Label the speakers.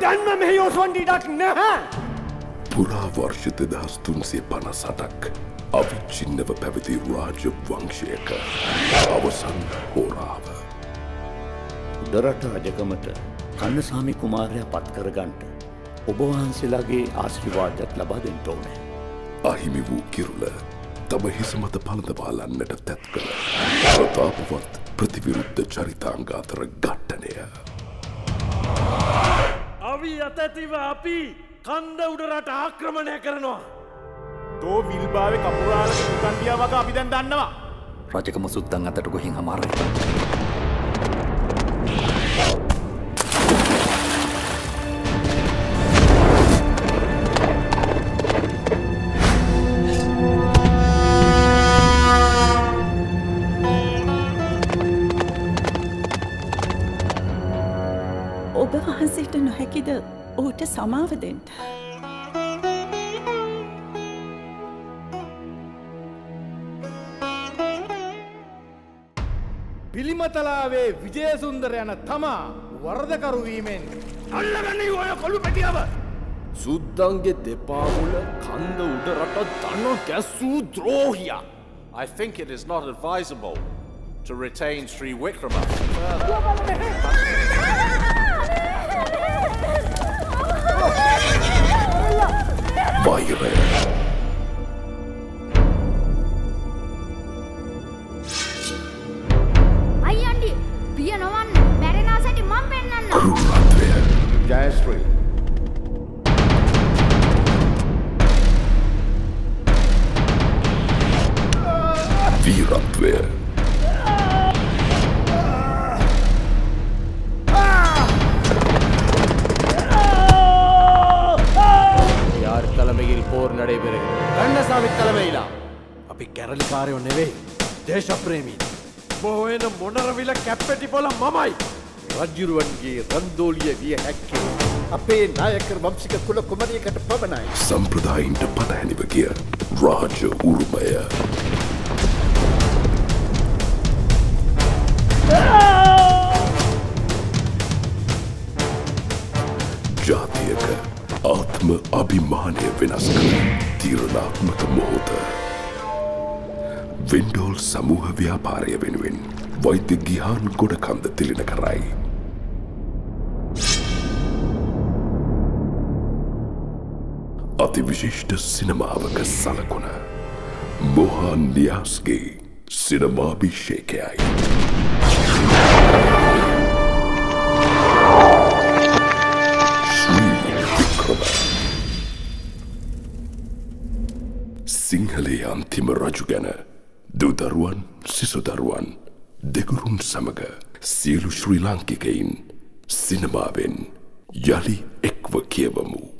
Speaker 1: දැන්ම මෙහි ඔස්වන්ට ඉඩක් නැහැ.
Speaker 2: පුරා වර්ෂ දෙදහස් තුන්සේ පනසටක් අවිච්චින්නව පැවති රාජ වංශයක අවසන් හෝරාව.
Speaker 3: උඩරට රජකමට කන්නසාමි කුමාරය පත් කරගන්ට ඔබවහන්සේලාගේ ආශිර්වාදයක් ලබා දෙන්න ඕනෑ.
Speaker 2: අහිමි වූ කිරුල තම හිස මත පළඳවාලන්නට තැත් කළ ප්‍රතාපවත් ප්‍රතිවිරුද්ධ චරිතාංගාතර ගට්ටනය.
Speaker 1: අවි අතැතිව අපි කන්ද උඩරට ආක්‍රමණය කරනවා.
Speaker 4: තෝ විල්භාව කපුරාලක කන්ඩිය වග අපි දැන් දන්නවා.
Speaker 3: රජකම සුද්දන් අතට ගොහින් හමාරයි.
Speaker 5: ඔබ වහන්සේට නොහැකිද ඌට සමාවදෙන්ට.
Speaker 4: පිළිමතලාවේ විජයසුන්දර යන තමා වර්ධකරුවීමෙන්
Speaker 1: අල්ලගන්නේ ඔය කොළු පැටියාව.
Speaker 6: සුද්දන්ගේ දෙපාමුල කන්ද උඩ රට දන්න ගැස්සූ ද්‍රෝහිය.
Speaker 7: I think it is not advisable to retain Sri Wikrama.
Speaker 2: වෛරය
Speaker 8: අයියන්ඩි පිය නොවන්න. මැරෙනාසට මං පෙන්න්න
Speaker 2: කෘරත්වය
Speaker 6: ජයශ්‍රී.
Speaker 2: වීරත්වය
Speaker 6: போர் நடைபெறுகிறது கண்ணசாமி தலைமையிலா
Speaker 1: අපි කැරලිකාරයෝ නෙවෙයි දේශප්‍රේමී. බොහෝෙන මොනරවිල කැප්පැටි පොල මමයි.
Speaker 6: රජ්ජුරුවන්ගේ රන්දෝලිය විය හැක්කේ අපේ නායකර වම්සික කුල කුමරියකට පමණයි.
Speaker 2: සම්ප්‍රදායින්ට පටහැනිව ගිය රාජ උරුමය අභිමානය වෙනස් කළ තීරණාත්මක මොහොත වින්ඩෝල් සමූහ ව්‍යාපාරය වෙනුවෙන් වෛද්‍ය ගිහාන් ගොඩ කන්ද තිලින කරයි. අතිවිශිෂ්ට සිනමාවක සලකුණ මොහන් ලියස්ගේ සිනමාභිෂේකයයි. අන්තිම රජු ගැන දුදරුවන් සිසුදරුවන් දෙගුරුන් සමඟ සියලු ශ්‍රී ලාංකිකයින් සිනමාවෙන් යළි එක්ව කියවමු.